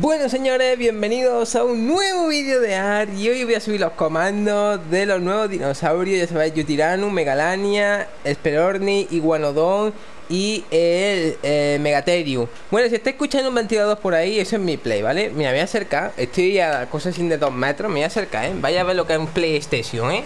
Bueno señores, bienvenidos a un nuevo vídeo de AR y hoy voy a subir los comandos de los nuevos dinosaurios, ya sabéis, Yutiranu, Megalania, Esperorni, Iguanodon y el eh, Megatherium Bueno, si está escuchando un ventilador por ahí, eso es mi play, ¿vale? Mira, me voy a acercar, estoy a cosas sin de 2 metros, me voy a acercar, ¿eh? Vaya a ver lo que es un PlayStation, ¿eh?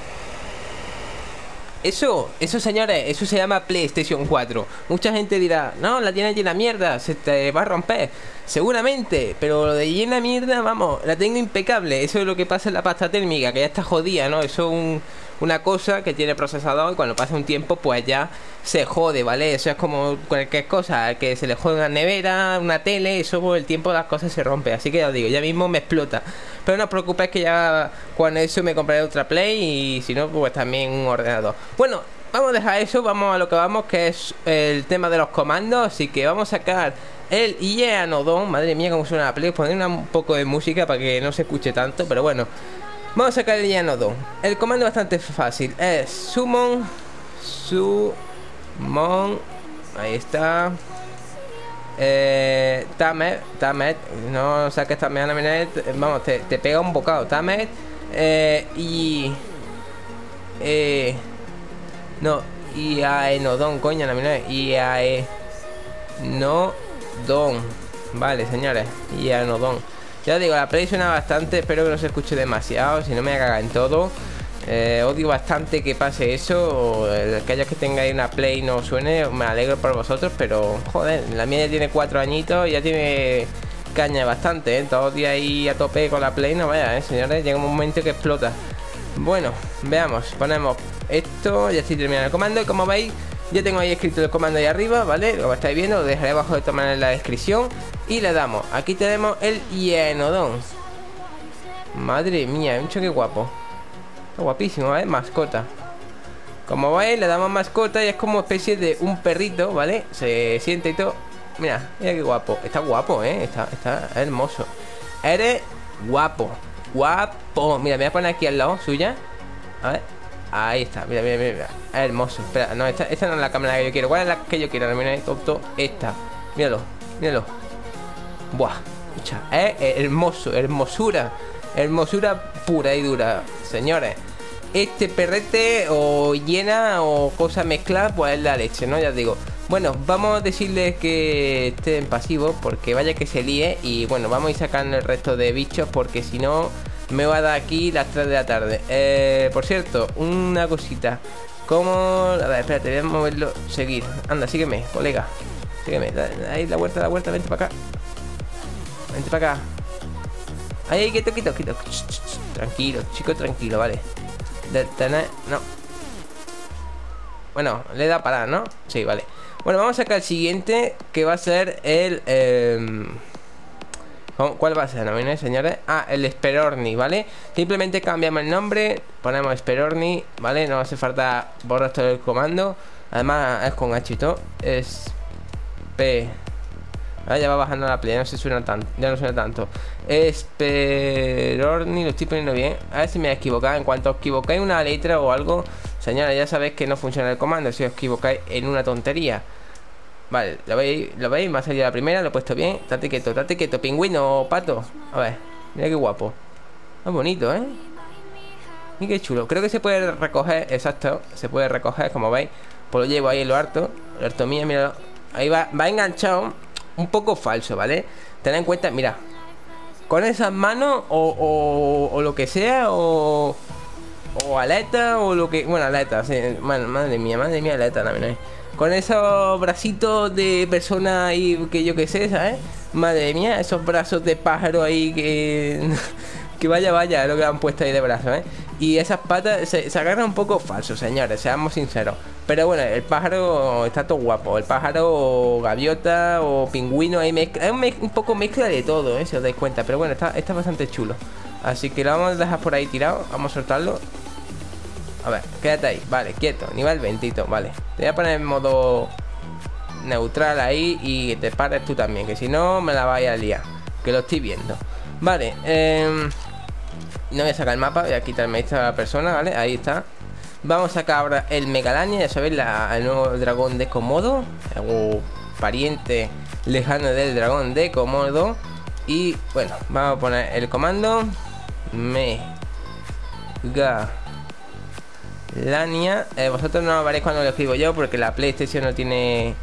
Eso, eso señores, eso se llama PlayStation 4 Mucha gente dirá, no, la tiene llena mierda, se te va a romper Seguramente, pero lo de llena mierda, vamos, la tengo impecable. Eso es lo que pasa en la pasta térmica, que ya está jodida, ¿no? Eso es un, una cosa que tiene procesador y cuando pasa un tiempo pues ya se jode, ¿vale? Eso es como cualquier cosa, que se le jode una nevera, una tele, eso por el tiempo las cosas se rompen. Así que ya os digo, ya mismo me explota. Pero no os preocupéis que ya con eso me compraré otra Play y si no, pues también un ordenador. Bueno, vamos a dejar eso, vamos a lo que vamos, que es el tema de los comandos. Así que vamos a sacar el Ieanodon. Madre mía, cómo suena la Play. Poner un poco de música para que no se escuche tanto, pero bueno. Vamos a sacar el Ieanodon. El comando es bastante fácil. Es summon, summon, ahí está. Eh, Tamet, Tamet, no saques Tamet, vamos, te, te pega un bocado. Tamet, eh, y. Eh, no, y a Enodon, coño, la Y a No Don. Vale, señores. Y a Enodon. Ya digo, la play suena bastante. Espero que no se escuche demasiado. Si no me caga en todo. Eh, odio bastante que pase eso. Aquellos que tengáis una play no suene. Me alegro por vosotros. Pero joder, la mía ya tiene cuatro añitos. Y ya tiene caña bastante. ¿eh? Todos días ahí a tope con la play. No vaya, ¿eh, señores. Llega un momento que explota. Bueno, veamos. Ponemos esto, ya estoy terminando el comando y como veis ya tengo ahí escrito el comando ahí arriba, ¿vale? Como estáis viendo, lo dejaré abajo de tomar en la descripción y le damos, aquí tenemos el Hienodon Madre mía, mucho que guapo. Está guapísimo, ¿eh? Mascota. Como veis, le damos mascota y es como especie de un perrito, ¿vale? Se siente y todo. Mira, mira qué guapo. Está guapo, ¿eh? Está, está hermoso. Eres guapo. Guapo. Mira, me voy a poner aquí al lado suya. A ver. Ahí está, mira, mira, mira, Hermoso, espera, no, esta, esta no es la cámara que yo quiero. ¿Cuál es la que yo quiero? Mira, tonto, esta. Míralo, míralo Buah, escucha, es hermoso, hermosura Hermosura pura y dura Señores Este perrete o llena o cosa mezclada Pues es la leche, ¿no? Ya os digo bueno, vamos a decirles que estén pasivos porque vaya que se líe y bueno, vamos a ir sacando el resto de bichos porque si no me va a dar aquí las 3 de la tarde. Eh, por cierto, una cosita. ¿Cómo? A ver, espérate, voy a moverlo. Seguir. Anda, sígueme, colega. Sígueme. Ahí, la vuelta, la vuelta. Vente para acá. Vente para acá. Ahí, quieto, quieto, quieto. Tranquilo, chico, tranquilo, vale. No. Bueno, le da para, ¿no? Sí, vale. Bueno, vamos a sacar el siguiente, que va a ser el... Eh... ¿Cuál va a ser? ¿No señores? Ah, el Esperorni, ¿vale? Simplemente cambiamos el nombre Ponemos Esperorni, ¿vale? No hace falta borrar todo el comando Además es con H Es... P... Ah, ya va bajando la play, no se suena tanto Ya no suena tanto. Esperorni, lo estoy poniendo bien. A ver si me he equivocado En cuanto os equivocáis una letra o algo Señores, ya sabéis que no funciona el comando. Si os equivocáis en una tontería. Vale, ¿lo veis? ¿Lo veis? Me ha salido la primera, lo he puesto bien. Tate quieto, tate quieto, pingüino, pato. A ver, mira qué guapo. Muy bonito, ¿eh? Mira qué chulo. Creo que se puede recoger, exacto Se puede recoger, como veis. Pues lo llevo ahí en lo harto Lo harto mío, mira Ahí va, va enganchado Un poco falso, ¿vale? Ten en cuenta, mira Con esas manos o, o, lo que sea O... O aleta o lo que... Bueno, aleta, sí Madre mía, madre mía, aleta también. Con esos bracitos de persona ahí que yo que sé, ¿sabes? Madre mía, esos brazos de pájaro ahí que... que vaya, vaya, lo que han puesto ahí de brazos, ¿eh? Y esas patas se, agarran un poco falso, señores, seamos sinceros. Pero bueno, el pájaro está todo guapo. El pájaro, gaviota o pingüino, ahí es un, poco mezcla de todo, ¿eh? Si os dais cuenta. Pero bueno, está, está bastante chulo. Así que lo vamos a dejar por ahí tirado. Vamos a soltarlo. A ver, quédate ahí, vale, quieto Nivel 20, vale Te voy a poner en modo neutral ahí Y te pares tú también Que si no me la vaya a liar Que lo estoy viendo Vale, eh, No voy a sacar el mapa Voy a quitarme esta persona, ¿vale? Ahí está. Vamos a sacar ahora el Megalania Ya sabéis, el nuevo dragón de Komodo. O pariente lejano del dragón de Komodo. Y bueno, vamos a poner el comando. Mega Lania eh, Vosotros no lo veréis cuando lo escribo yo Porque la PlayStation no tiene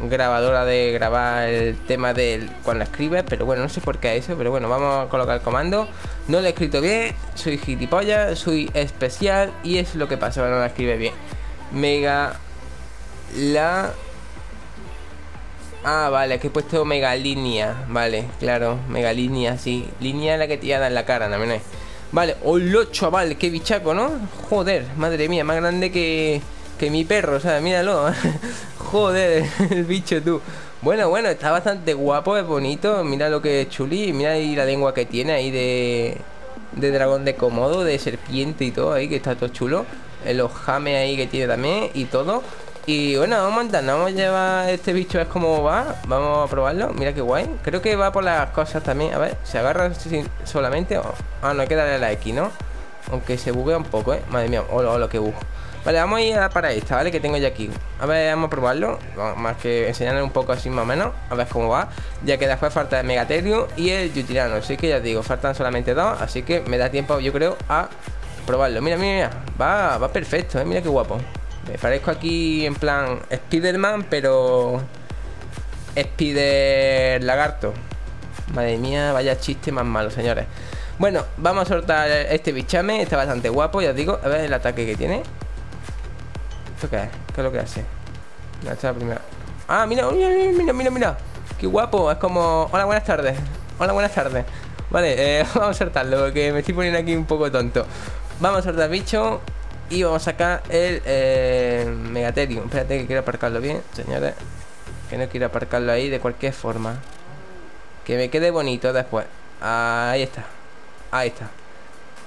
grabadora de grabar el tema de cuando escribes Pero bueno, no sé por qué eso Pero bueno, vamos a colocar el comando. No lo he escrito bien, soy gilipollas Soy especial y es lo que pasa cuando lo escribe bien. Mega La Ah, vale, que he puesto mega línea Vale, claro, mega línea, sí. Línea la que te iba a dar en la cara, no es. Vale, hola chaval, qué bichaco, ¿no? Joder, madre mía, más grande que, que mi perro, o sea, míralo Joder, el bicho tú Bueno, bueno, está bastante guapo, es bonito Mira lo que es chuli, mira ahí la lengua que tiene ahí de... Dragón de comodo, de serpiente y todo ahí, que está todo chulo Los james ahí que tiene también y todo y bueno, vamos a entrar, vamos a llevar este bicho, es como va. Vamos a probarlo. Mira qué guay. Creo que va por las cosas también. A ver, se agarra solamente. Ah, no hay que darle a la X, ¿no? Aunque se buguea un poco, ¿eh? Madre mía, hola, hola, qué bug. Vale, vamos a ir a para esta, ¿vale? Que tengo ya aquí. A ver, vamos a probarlo. Más que enseñarle un poco así más o menos. A ver cómo va. Ya que después falta el Megatherium y el Yutirano. Así que ya digo, faltan solamente dos. Así que me da tiempo, yo creo, a probarlo. Mira, mira, mira. Va, va perfecto, ¿eh? Mira qué guapo. Me parezco aquí en plan Spiderman, pero Spider Lagarto. Madre mía, vaya chiste más malo, señores. Bueno, vamos a soltar este bichame. Está bastante guapo, ya os digo. A ver el ataque que tiene. ¿Esto qué es? ¿Qué es lo que hace? La primera. Ah, mira, mira, mira, mira, mira. Qué guapo. Es como. Hola, buenas tardes. Hola, buenas tardes. Vale, eh, vamos a soltarlo, porque me estoy poniendo aquí un poco tonto. Vamos a soltar bicho. Y vamos a sacar el eh, Megatherium. Espérate que quiero aparcarlo bien, señores. Que no quiero aparcarlo ahí de cualquier forma. Que me quede bonito después. Ahí está. Ahí está.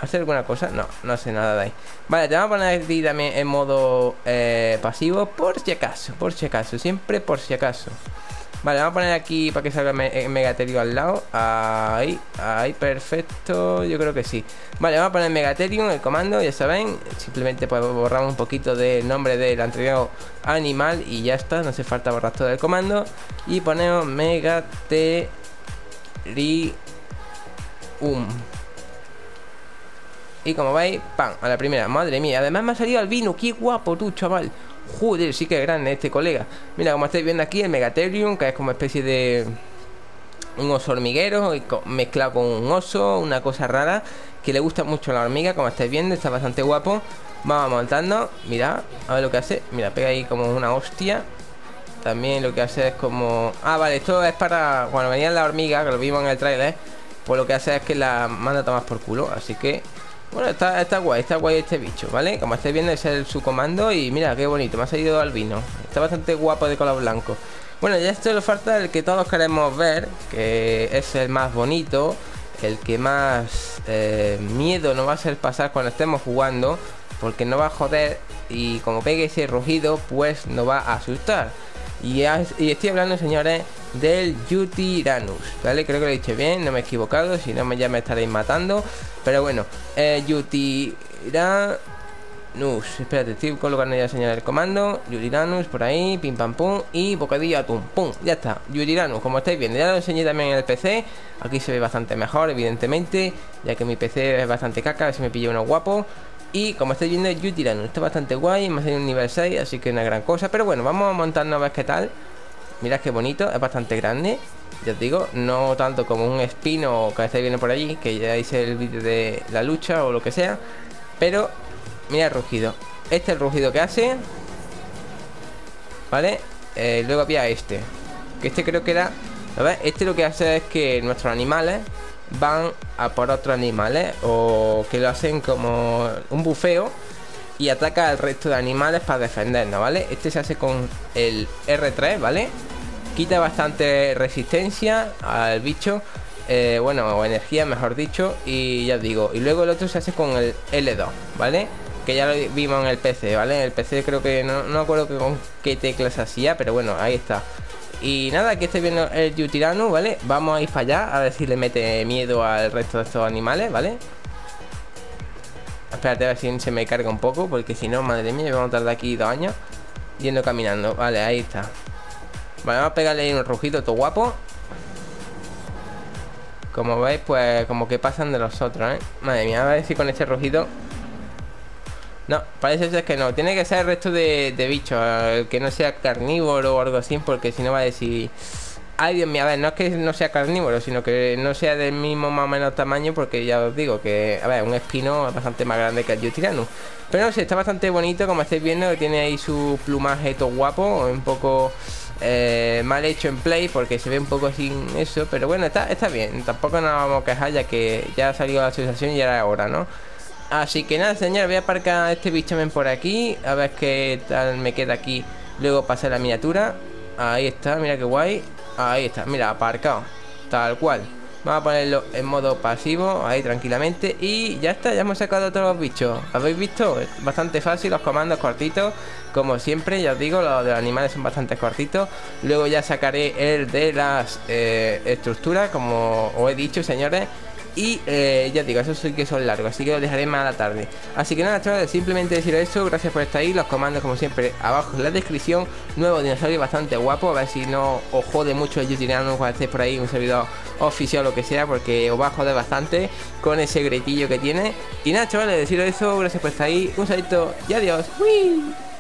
¿Hace alguna cosa? No, no hace nada de ahí. Vale, te vamos a poner aquí también en modo eh, pasivo. Por si acaso, por si acaso. Siempre por si acaso. Vale, vamos a poner aquí para que salga el Megatherium al lado. Ahí, ahí, perfecto. Yo creo que sí. Vale, vamos a poner Megatherium, el comando, ya saben. Simplemente pues borramos un poquito del nombre del anterior animal y ya está. No hace falta borrar todo el comando. Y ponemos Megatherium. Y como veis, ¡pam! A la primera, madre mía Además me ha salido albino, qué guapo tú, chaval Joder, sí que es grande este colega. Mira, como estáis viendo aquí, el Megatherium, que es como especie de un oso hormiguero mezclado con un oso, una cosa rara que le gusta mucho a la hormiga, como estáis viendo, está bastante guapo. Vamos montando, mira, a ver lo que hace. Mira, pega ahí como una hostia. También lo que hace es como... Ah, vale, esto es para... Cuando venían la hormiga, que lo vimos en el trailer, pues lo que hace es que la manda a tomar por culo. Así que bueno, está, guay, está guay este bicho, ¿vale? Como estáis viendo es el, su comando y mira, qué bonito, me ha salido albino Está bastante guapo de color blanco. Bueno, ya esto le falta el que todos queremos ver Que es el más bonito El que más eh, miedo nos va a hacer pasar cuando estemos jugando Porque no va a joder y como pegue ese rugido, pues no va a asustar y, estoy hablando, señores, del Yutiranus, ¿vale? Creo que lo he dicho bien, no me he equivocado, si no ya me estaréis matando. Pero bueno, eh, Yutiranus, espérate, estoy colocando ya señal el comando. Yutiranus por ahí, pim pam pum, y bocadillo atún, pum, ya está. Yutiranus, como estáis viendo, ya lo enseñé también en el PC. Aquí se ve bastante mejor, evidentemente, ya que mi PC es bastante caca, a ver si me pillo uno guapo. Y como estáis viendo, Yutiranus está bastante guay, más en un nivel 6, así que una gran cosa. Pero bueno, vamos a montarnos a ver qué tal. Mirad qué bonito, es bastante grande Ya os digo, no tanto como un espino que estáis viendo por allí Que ya hice el vídeo de la lucha o lo que sea Pero, mira el rugido Este es el rugido que hace ¿Vale? Eh, luego había este Que este creo que era ¿Ves? Este lo que hace es que nuestros animales Van a por otros animales O que lo hacen como un bufeo y ataca al resto de animales para defendernos, ¿vale? Este se hace con el R3, ¿vale? Quita bastante resistencia al bicho, eh, bueno, o energía, mejor dicho, y ya os digo. Y luego el otro se hace con el L2, ¿vale? Que ya lo vimos en el PC, ¿vale? En el PC creo que no, no acuerdo con qué teclas hacía, pero bueno, ahí está. Y nada, aquí estoy viendo el Yutirano, ¿vale? Vamos a ir para allá a ver si le mete miedo al resto de estos animales, ¿vale? Espérate a ver si se me carga un poco Porque si no, madre mía, vamos a tardar aquí dos años Yendo caminando, vale, ahí está Vale, vamos a pegarle ahí un rugido todo guapo Como veis, pues como que pasan de los otros, ¿eh? Madre mía, a ver si con este rugido no, parece ser que no. Tiene que ser el resto de, bichos. que no sea carnívoro o algo así. Porque si no va a decir... Ay, Dios mío, a ver, no es que no sea carnívoro, sino que no sea del mismo más o menos tamaño, porque ya os digo que, a ver, un espino es bastante más grande que el Yutirano. Pero no sé, está bastante bonito, como estáis viendo, tiene ahí su plumaje todo guapo, un poco eh, mal hecho en play, porque se ve un poco sin eso, pero bueno, está, está bien, tampoco nos vamos a quejar, ya que ya ha salido la asociación y ya era hora, ¿no? Así que nada, señor, voy a aparcar este bichamen por aquí. A ver qué tal me queda aquí. Luego pasar la miniatura. Ahí está, mira qué guay. Ahí está, mira, aparcado. Tal cual. Vamos a ponerlo en modo pasivo, ahí tranquilamente Y ya está, ya hemos sacado todos los bichos ¿Habéis visto? bastante fácil, los comandos cortitos Como siempre, ya os digo, los de los animales son bastante cortitos Luego ya sacaré el de las eh, estructuras Como os he dicho, señores y eh, ya digo, eso sí que son largos, así que lo dejaré más a la tarde. Así que nada, chavales, simplemente decir eso. Gracias por estar ahí. Los comandos, como siempre, abajo en la descripción. Nuevo dinosaurio bastante guapo. A ver si no os jode mucho el YouTube cuando estéis por ahí, un servidor oficial o lo que sea, porque os va a joder bastante con ese gretillo que tiene. Y nada, chavales, decir eso. Gracias por estar ahí. Un salito y adiós. ¡Wii!